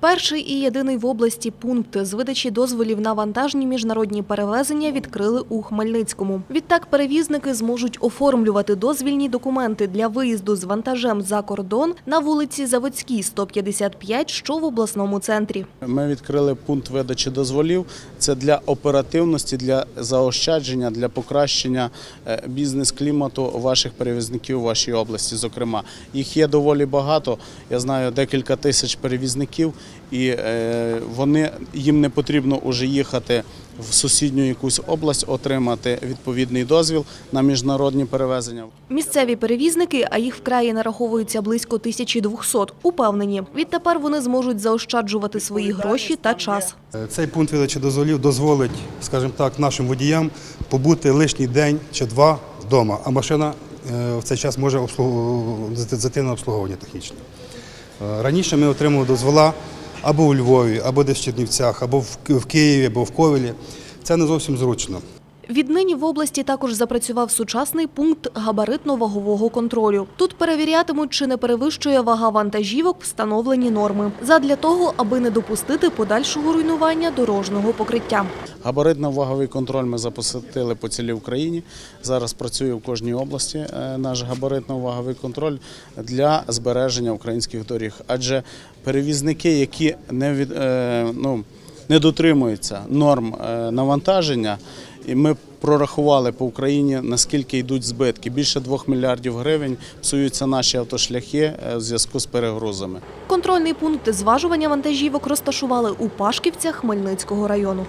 Перший і єдиний в області пункт з видачі дозволів на вантажні міжнародні перевезення відкрили у Хмельницькому. Відтак перевізники зможуть оформлювати дозвільні документи для виїзду з вантажем за кордон на вулиці Заводській, 155, що в обласному центрі. Ми відкрили пункт видачі дозволів. Це для оперативності, для заощадження, для покращення е, бізнес-клімату ваших перевізників у вашій області. Зокрема, їх є доволі багато. Я знаю декілька тисяч перевізників, і е, вони їм не потрібно вже їхати в сусідню якусь область, отримати відповідний дозвіл на міжнародні перевезення. Місцеві перевізники, а їх в краї нараховується близько 1200, упевнені, відтепер вони зможуть заощаджувати свої гроші та час. Цей пункт видачі дозволів дозволить, скажімо так, нашим водіям побути лишній день чи два вдома, а машина е, в цей час може на обслуговування технічне. Е, Раніше ми отримували дозвола або у Львові, або десь в Чернівцях, або в Києві, або в Ковелі. Це не зовсім зручно. Віднині в області також запрацював сучасний пункт габаритно-вагового контролю. Тут перевірятимуть, чи не перевищує вага вантажівок встановлені норми. Задля того, аби не допустити подальшого руйнування дорожнього покриття. Габаритно-ваговий контроль ми запустили по цілій Україні. Зараз працює в кожній області е, наш габаритно-ваговий контроль для збереження українських доріг. Адже перевізники, які не від е, ну, не дотримуються норм е, навантаження, і ми прорахували по Україні наскільки йдуть збитки. Більше 2 мільярдів гривень псуються наші автошляхи е, в зв'язку з перегрузами. Контрольний пункт зважування вантажівок розташували у Пашківцях Хмельницького району.